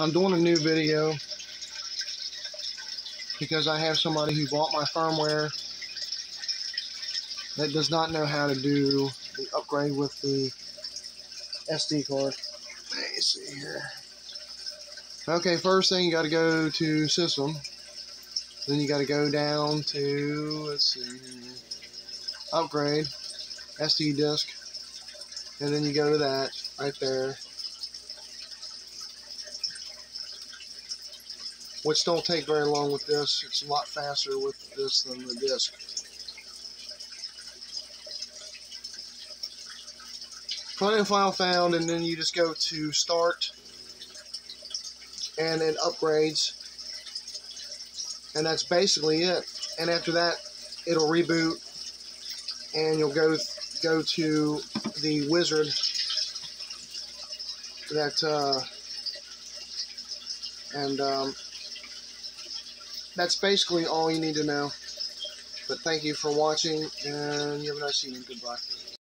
I'm doing a new video because I have somebody who bought my firmware that does not know how to do the upgrade with the SD card. Let me see here. Okay, first thing you got to go to system. Then you got to go down to let's see, upgrade SD disk, and then you go to that right there. Which don't take very long with this. It's a lot faster with this than the disc. A file found, and then you just go to Start, and then Upgrades, and that's basically it. And after that, it'll reboot, and you'll go go to the wizard that uh, and um, that's basically all you need to know. But thank you for watching, and you have a nice evening. Goodbye.